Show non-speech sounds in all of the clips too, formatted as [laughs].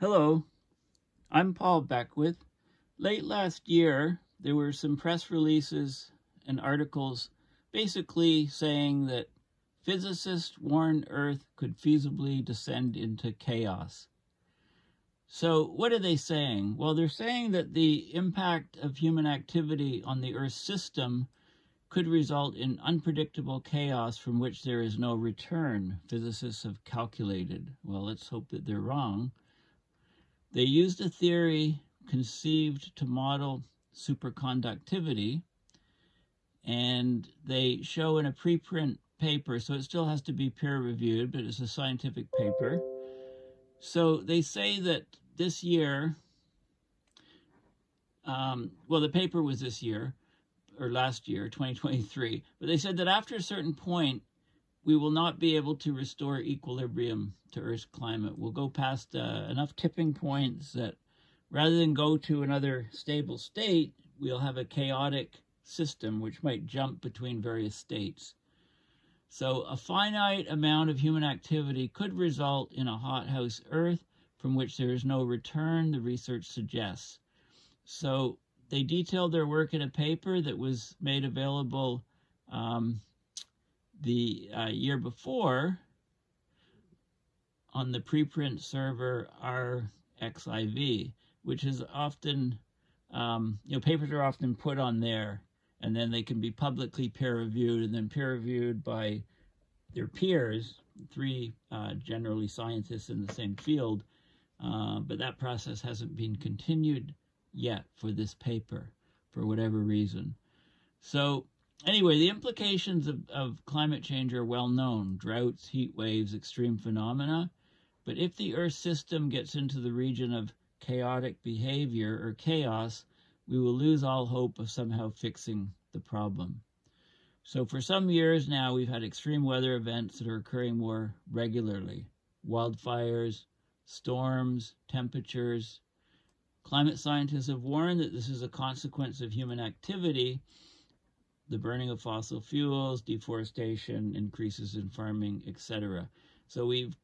Hello, I'm Paul Beckwith. Late last year, there were some press releases and articles basically saying that physicists warned Earth could feasibly descend into chaos. So what are they saying? Well, they're saying that the impact of human activity on the Earth system could result in unpredictable chaos from which there is no return, physicists have calculated. Well, let's hope that they're wrong. They used a theory conceived to model superconductivity, and they show in a preprint paper, so it still has to be peer reviewed, but it's a scientific paper. So they say that this year, um, well, the paper was this year, or last year, 2023, but they said that after a certain point, we will not be able to restore equilibrium to Earth's climate. We'll go past uh, enough tipping points that rather than go to another stable state, we'll have a chaotic system which might jump between various states. So a finite amount of human activity could result in a hothouse Earth from which there is no return, the research suggests. So they detailed their work in a paper that was made available um, the uh, year before on the preprint server arXiv, which is often, um, you know, papers are often put on there and then they can be publicly peer reviewed and then peer reviewed by their peers, three uh, generally scientists in the same field, uh, but that process hasn't been continued yet for this paper for whatever reason. So anyway, the implications of, of climate change are well known. Droughts, heat waves, extreme phenomena. But if the Earth system gets into the region of chaotic behavior or chaos, we will lose all hope of somehow fixing the problem. So for some years now, we've had extreme weather events that are occurring more regularly. Wildfires, storms, temperatures. Climate scientists have warned that this is a consequence of human activity the burning of fossil fuels, deforestation, increases in farming, etc. So we've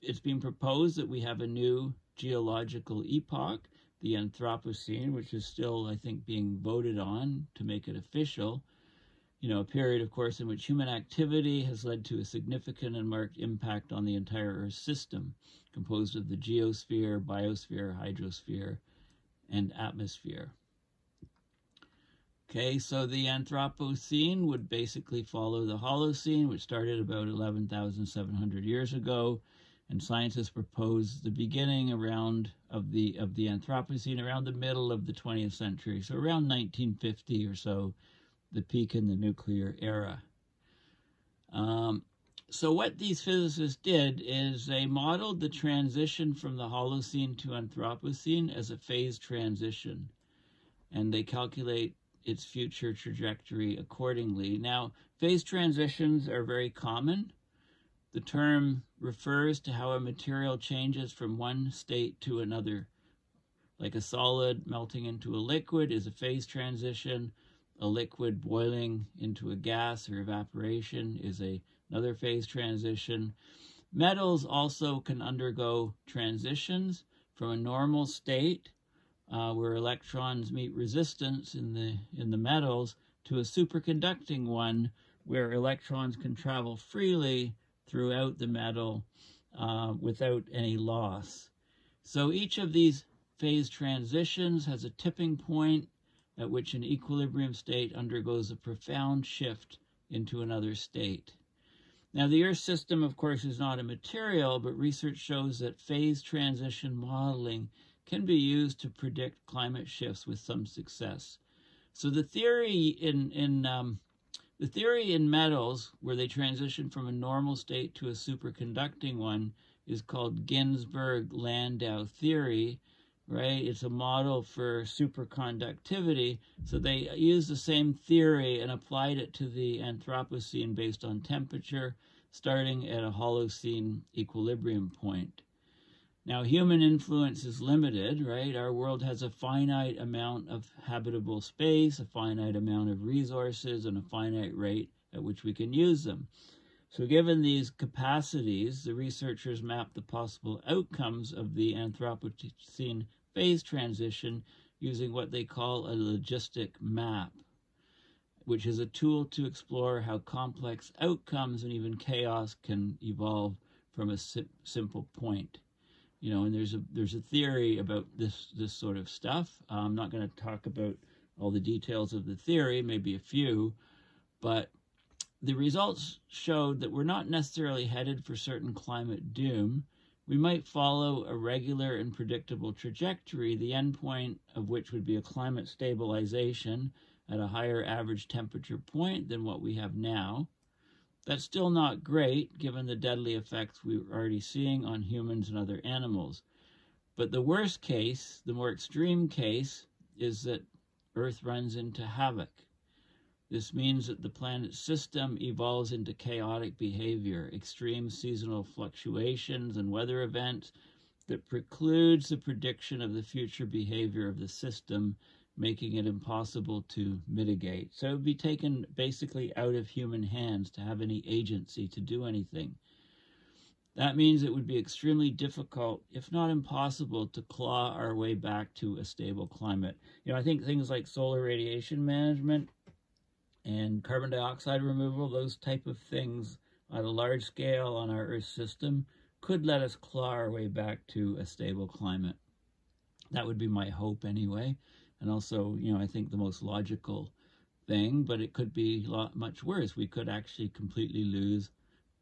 it's been proposed that we have a new geological epoch, the Anthropocene, which is still, I think, being voted on to make it official. You know, a period, of course, in which human activity has led to a significant and marked impact on the entire Earth system, composed of the geosphere, biosphere, hydrosphere, and atmosphere. Okay, so the Anthropocene would basically follow the Holocene, which started about 11,700 years ago, and scientists propose the beginning around of the of the Anthropocene around the middle of the 20th century, so around 1950 or so, the peak in the nuclear era. Um, so what these physicists did is they modeled the transition from the Holocene to Anthropocene as a phase transition, and they calculate its future trajectory accordingly. Now, phase transitions are very common. The term refers to how a material changes from one state to another. Like a solid melting into a liquid is a phase transition. A liquid boiling into a gas or evaporation is a, another phase transition. Metals also can undergo transitions from a normal state uh, where electrons meet resistance in the, in the metals to a superconducting one where electrons can travel freely throughout the metal uh, without any loss. So each of these phase transitions has a tipping point at which an equilibrium state undergoes a profound shift into another state. Now, the Earth system, of course, is not a material, but research shows that phase transition modeling can be used to predict climate shifts with some success. So the theory in, in um, the theory in metals, where they transition from a normal state to a superconducting one, is called Ginzburg-Landau theory, right? It's a model for superconductivity. So they used the same theory and applied it to the Anthropocene based on temperature, starting at a Holocene equilibrium point. Now, human influence is limited, right? Our world has a finite amount of habitable space, a finite amount of resources, and a finite rate at which we can use them. So given these capacities, the researchers mapped the possible outcomes of the Anthropocene phase transition using what they call a logistic map, which is a tool to explore how complex outcomes and even chaos can evolve from a si simple point. You know, and there's a there's a theory about this this sort of stuff. Uh, I'm not going to talk about all the details of the theory, maybe a few, but the results showed that we're not necessarily headed for certain climate doom. We might follow a regular and predictable trajectory, the endpoint of which would be a climate stabilization at a higher average temperature point than what we have now. That's still not great, given the deadly effects we're already seeing on humans and other animals. But the worst case, the more extreme case, is that Earth runs into havoc. This means that the planet's system evolves into chaotic behavior, extreme seasonal fluctuations and weather events that precludes the prediction of the future behavior of the system, making it impossible to mitigate. So it would be taken basically out of human hands to have any agency to do anything. That means it would be extremely difficult, if not impossible, to claw our way back to a stable climate. You know, I think things like solar radiation management and carbon dioxide removal, those type of things on a large scale on our Earth system could let us claw our way back to a stable climate. That would be my hope anyway. And also, you know, I think the most logical thing, but it could be much worse. We could actually completely lose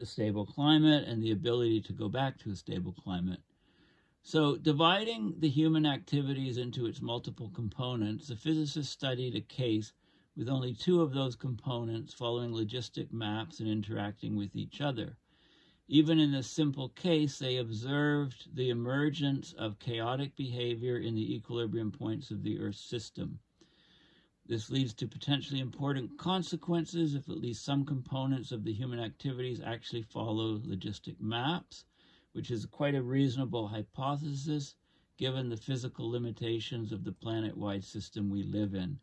a stable climate and the ability to go back to a stable climate. So dividing the human activities into its multiple components, the physicists studied a case with only two of those components following logistic maps and interacting with each other. Even in this simple case, they observed the emergence of chaotic behavior in the equilibrium points of the Earth system. This leads to potentially important consequences if at least some components of the human activities actually follow logistic maps, which is quite a reasonable hypothesis given the physical limitations of the planet-wide system we live in.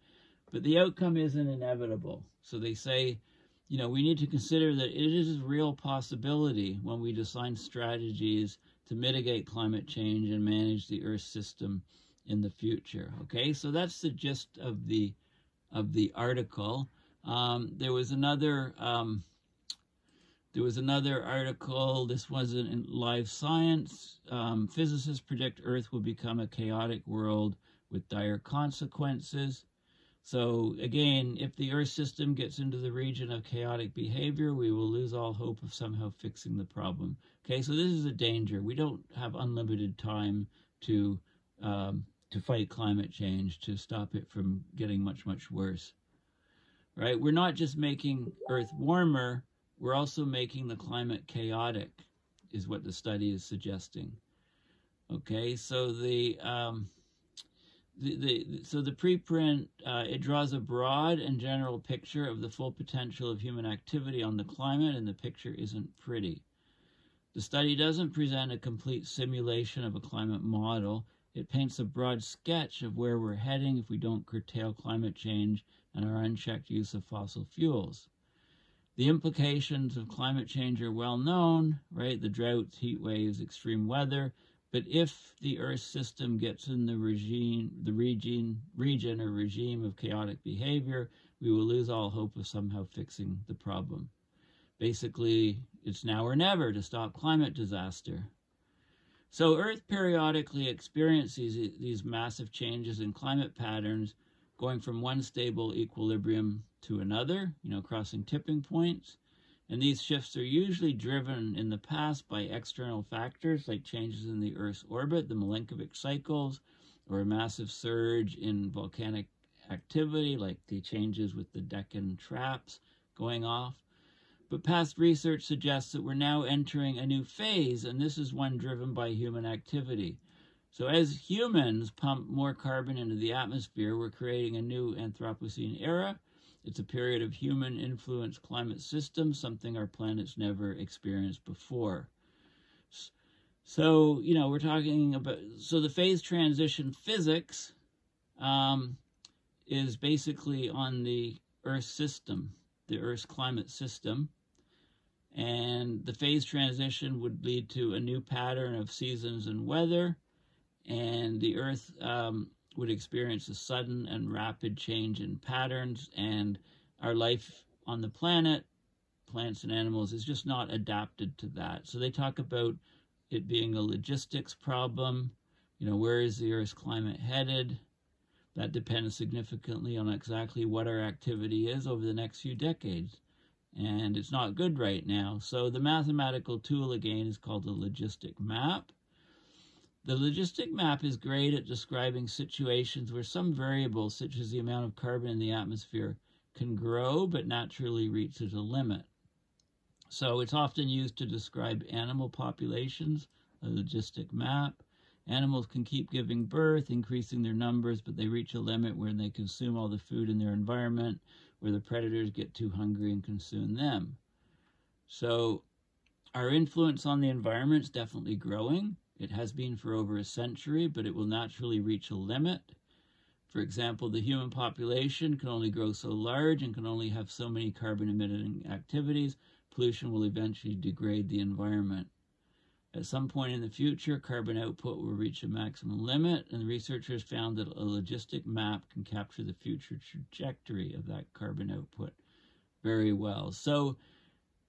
But the outcome isn't inevitable. So they say, you know, we need to consider that it is a real possibility when we design strategies to mitigate climate change and manage the Earth system in the future. Okay, so that's the gist of the of the article. Um, there was another um, there was another article. This wasn't in Live Science. Um, physicists predict Earth will become a chaotic world with dire consequences. So again, if the Earth system gets into the region of chaotic behavior, we will lose all hope of somehow fixing the problem. Okay, so this is a danger. We don't have unlimited time to um, to fight climate change, to stop it from getting much, much worse. Right? We're not just making Earth warmer, we're also making the climate chaotic, is what the study is suggesting. Okay, so the um, the, so the preprint, uh, it draws a broad and general picture of the full potential of human activity on the climate, and the picture isn't pretty. The study doesn't present a complete simulation of a climate model. It paints a broad sketch of where we're heading if we don't curtail climate change and our unchecked use of fossil fuels. The implications of climate change are well known, right? The droughts, heat waves, extreme weather, but if the Earth system gets in the regime, the region, region or regime of chaotic behavior, we will lose all hope of somehow fixing the problem. Basically, it's now or never to stop climate disaster. So Earth periodically experiences these massive changes in climate patterns, going from one stable equilibrium to another, you know, crossing tipping points. And these shifts are usually driven in the past by external factors like changes in the Earth's orbit, the Milankovitch cycles, or a massive surge in volcanic activity like the changes with the Deccan traps going off. But past research suggests that we're now entering a new phase, and this is one driven by human activity. So as humans pump more carbon into the atmosphere, we're creating a new Anthropocene era, it's a period of human influenced climate systems, something our planet's never experienced before. So, you know, we're talking about, so the phase transition physics um, is basically on the Earth system, the Earth's climate system. And the phase transition would lead to a new pattern of seasons and weather, and the Earth um, would experience a sudden and rapid change in patterns, and our life on the planet, plants and animals, is just not adapted to that. So they talk about it being a logistics problem. You know, where is the Earth's climate headed? That depends significantly on exactly what our activity is over the next few decades. And it's not good right now. So the mathematical tool again is called the logistic map. The logistic map is great at describing situations where some variables, such as the amount of carbon in the atmosphere, can grow but naturally reaches a limit. So it's often used to describe animal populations, a logistic map. Animals can keep giving birth, increasing their numbers, but they reach a limit where they consume all the food in their environment, where the predators get too hungry and consume them. So our influence on the environment is definitely growing. It has been for over a century, but it will naturally reach a limit. For example, the human population can only grow so large and can only have so many carbon emitting activities pollution will eventually degrade the environment. At some point in the future, carbon output will reach a maximum limit, and researchers found that a logistic map can capture the future trajectory of that carbon output very well. So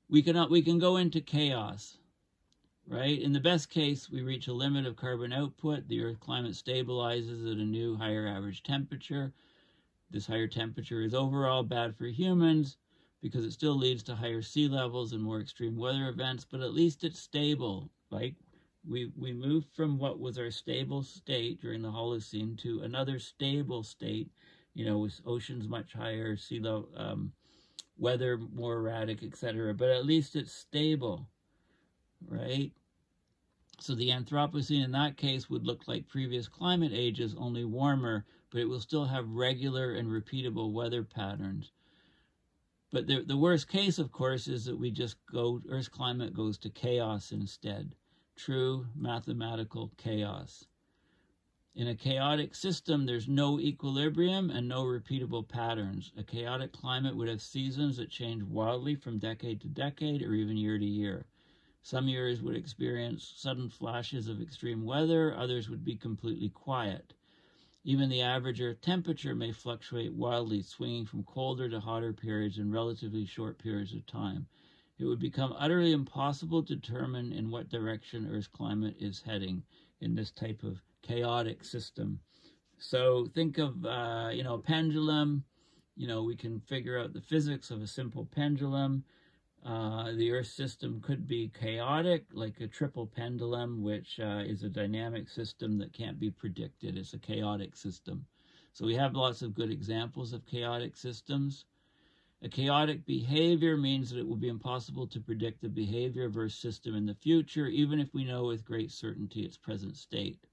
we can we can go into chaos, right? In the best case, we reach a limit of carbon output. The Earth climate stabilizes at a new higher average temperature. This higher temperature is overall bad for humans, because it still leads to higher sea levels and more extreme weather events, but at least it's stable. Like we we moved from what was our stable state during the Holocene to another stable state, you know, with oceans much higher, sea level, um, weather more erratic, etc. But at least it's stable, right? So the Anthropocene in that case would look like previous climate ages, only warmer, but it will still have regular and repeatable weather patterns. But the, the worst case, of course, is that we just go, Earth's climate goes to chaos instead. True mathematical chaos. In a chaotic system, there's no equilibrium and no repeatable patterns. A chaotic climate would have seasons that change wildly from decade to decade or even year to year. Some years would experience sudden flashes of extreme weather, others would be completely quiet. Even the average Earth temperature may fluctuate wildly, swinging from colder to hotter periods in relatively short periods of time. It would become utterly impossible to determine in what direction Earth's climate is heading in this type of chaotic system. So think of, uh, you know, a pendulum. You know, we can figure out the physics of a simple pendulum. Uh, the Earth system could be chaotic, like a triple pendulum, which uh, is a dynamic system that can't be predicted. It's a chaotic system. So we have lots of good examples of chaotic systems. A chaotic behavior means that it will be impossible to predict the behavior of Earth's system in the future, even if we know with great certainty its present state.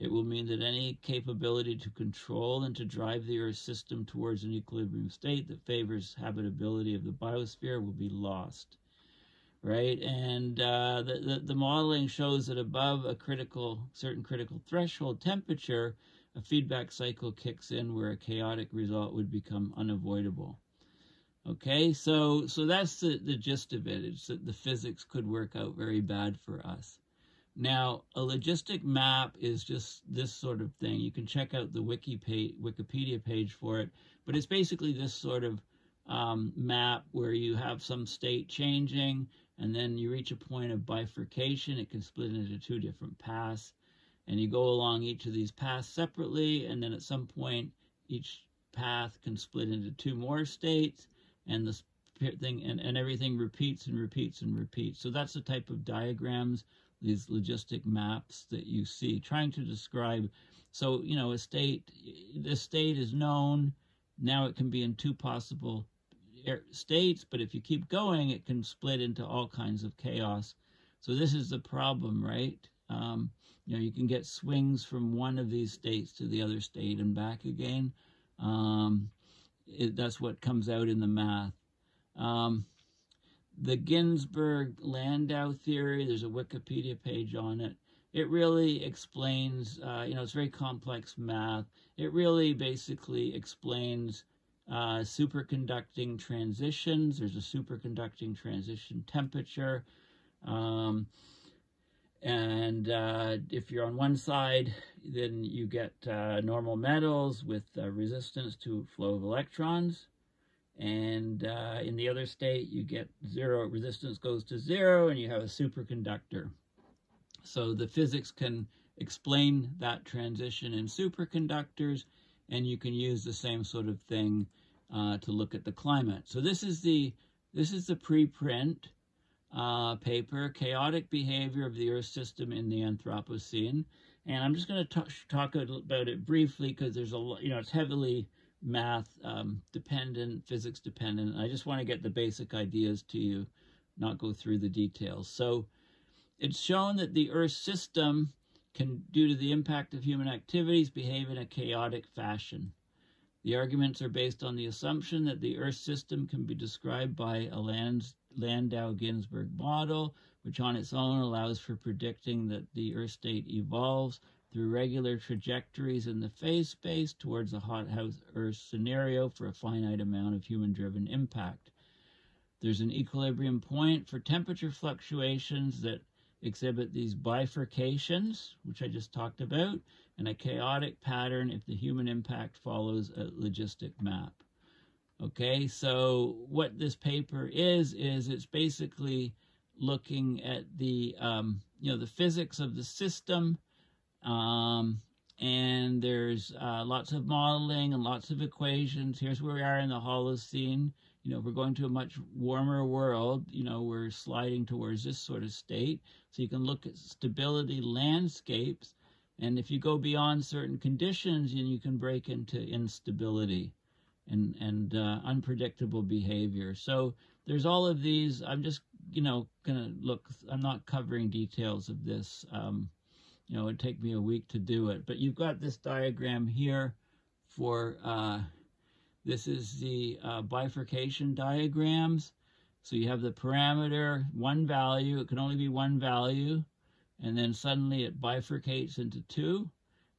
It will mean that any capability to control and to drive the Earth system towards an equilibrium state that favors habitability of the biosphere will be lost. Right? And uh, the, the, the modeling shows that above a critical, certain critical threshold temperature, a feedback cycle kicks in where a chaotic result would become unavoidable. Okay, so so that's the, the gist of it. It's that the physics could work out very bad for us. Now, a logistic map is just this sort of thing. You can check out the wiki page, Wikipedia page for it, but it's basically this sort of um, map where you have some state changing, and then you reach a point of bifurcation. It can split into two different paths, and you go along each of these paths separately, and then at some point, each path can split into two more states, and the thing and, and everything repeats and repeats and repeats. So that's the type of diagrams these logistic maps that you see, trying to describe. So, you know, a state, the state is known. Now it can be in two possible states, but if you keep going, it can split into all kinds of chaos. So this is the problem, right? Um, you know, you can get swings from one of these states to the other state and back again. Um, it, that's what comes out in the math. Um, the Ginzburg-Landau theory, there's a Wikipedia page on it. It really explains, uh, you know, it's very complex math. It really basically explains uh, superconducting transitions. There's a superconducting transition temperature. Um, and uh, if you're on one side, then you get uh, normal metals with uh, resistance to flow of electrons. And uh, in the other state, you get zero, resistance goes to zero, and you have a superconductor. So the physics can explain that transition in superconductors, and you can use the same sort of thing uh, to look at the climate. So this is the this is the preprint uh, paper, Chaotic Behavior of the Earth System in the Anthropocene. And I'm just going to talk about it briefly because there's a lot, you know, it's heavily math um, dependent, physics dependent. I just want to get the basic ideas to you, not go through the details. So it's shown that the Earth system can, due to the impact of human activities, behave in a chaotic fashion. The arguments are based on the assumption that the Earth system can be described by a Landau-Ginzburg model, which on its own allows for predicting that the Earth state evolves through regular trajectories in the phase space towards a hothouse Earth scenario for a finite amount of human-driven impact. There's an equilibrium point for temperature fluctuations that exhibit these bifurcations, which I just talked about, and a chaotic pattern if the human impact follows a logistic map. Okay, so what this paper is, is it's basically looking at the, um, you know, the physics of the system, um, and there's uh, lots of modeling and lots of equations. Here's where we are in the Holocene. You know, we're going to a much warmer world. You know, we're sliding towards this sort of state. So you can look at stability landscapes and if you go beyond certain conditions, then you can break into instability and, and uh, unpredictable behavior. So there's all of these. I'm just, you know, going to look, I'm not covering details of this. Um, you know, it'd take me a week to do it. But you've got this diagram here for, uh, this is the uh, bifurcation diagrams. So you have the parameter, one value, it can only be one value and then suddenly it bifurcates into two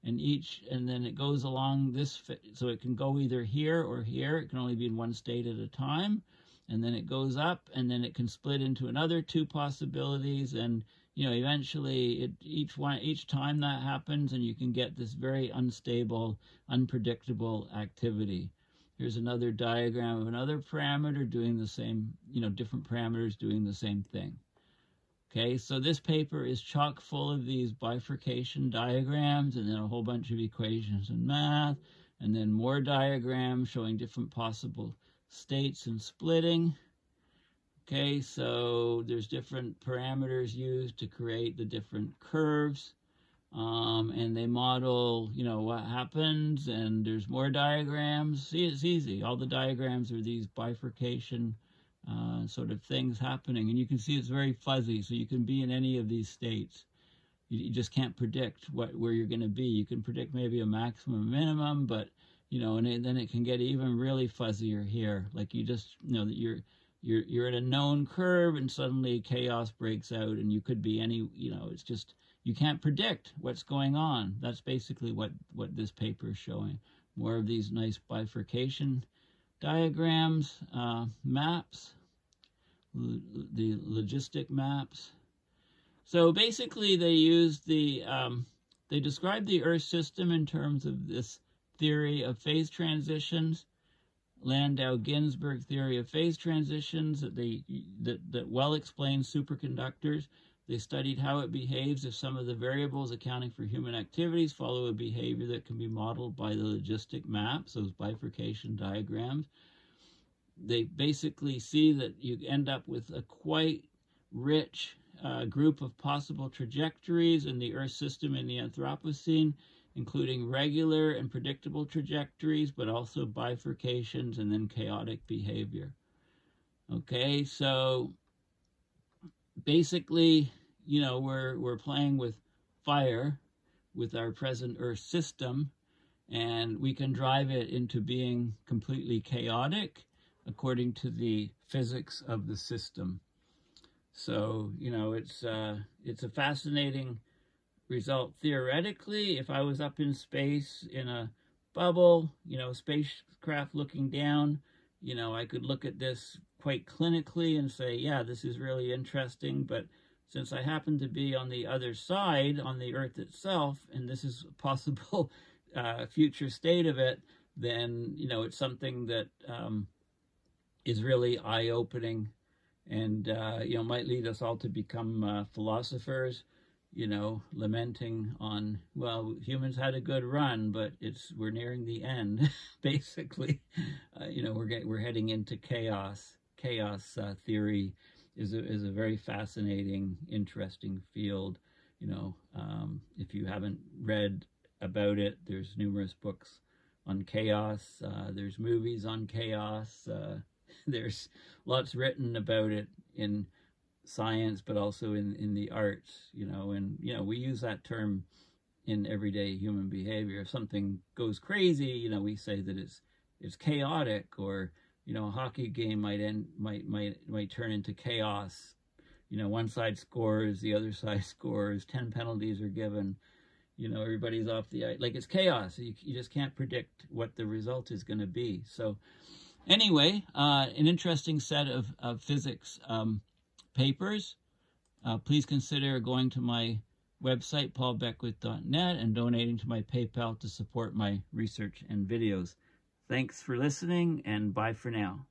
and each and then it goes along this so it can go either here or here it can only be in one state at a time and then it goes up and then it can split into another two possibilities and you know eventually it each one each time that happens and you can get this very unstable unpredictable activity here's another diagram of another parameter doing the same you know different parameters doing the same thing Okay, so this paper is chock full of these bifurcation diagrams and then a whole bunch of equations and math, and then more diagrams showing different possible states and splitting. Okay, so there's different parameters used to create the different curves. Um, and they model, you know, what happens, and there's more diagrams. See, it's easy. All the diagrams are these bifurcation uh, sort of things happening. And you can see it's very fuzzy, so you can be in any of these states. You, you just can't predict what where you're going to be. You can predict maybe a maximum, minimum, but you know, and it, then it can get even really fuzzier here. Like you just you know that you're you're you're at a known curve, and suddenly chaos breaks out, and you could be any. You know, it's just you can't predict what's going on. That's basically what what this paper is showing. More of these nice bifurcation diagrams, uh, maps, the logistic maps. So basically they used the, um, they described the Earth system in terms of this theory of phase transitions, Landau-Ginzburg theory of phase transitions that they that, that well explains superconductors. They studied how it behaves if some of the variables accounting for human activities follow a behavior that can be modeled by the logistic maps, those bifurcation diagrams. They basically see that you end up with a quite rich uh, group of possible trajectories in the Earth system in the Anthropocene, including regular and predictable trajectories, but also bifurcations and then chaotic behavior. Okay, so basically you know, we're, we're playing with fire with our present Earth system, and we can drive it into being completely chaotic according to the physics of the system. So, you know, it's, uh, it's a fascinating result theoretically. If I was up in space in a bubble, you know, spacecraft looking down, you know, I could look at this quite clinically and say, yeah, this is really interesting, but since I happen to be on the other side, on the Earth itself, and this is a possible [laughs] uh, future state of it, then, you know, it's something that um, is really eye-opening and, uh, you know, might lead us all to become uh, philosophers, you know, lamenting on, well, humans had a good run, but it's, we're nearing the end, [laughs] basically. Uh, you know, we're we're heading into chaos. Chaos uh, theory is a, is a very fascinating, interesting field. You know, um, if you haven't read about it, there's numerous books on chaos. Uh, there's movies on chaos. Uh, [laughs] there's lots written about it in science, but also in, in the arts, you know, and, you know, we use that term in everyday human behavior. If something goes crazy, you know, we say that it's, it's chaotic or, you know, a hockey game might end, might, might, might turn into chaos. You know, one side scores, the other [laughs] side scores, 10 penalties are given, you know, everybody's off the ice. Like it's chaos. You, you just can't predict what the result is going to be. So anyway, uh, an interesting set of, of physics um, papers. Uh, please consider going to my website, paulbeckwith.net, and donating to my PayPal to support my research and videos. Thanks for listening, and bye for now.